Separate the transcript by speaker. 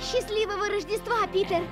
Speaker 1: Счастливого Рождества, Питер!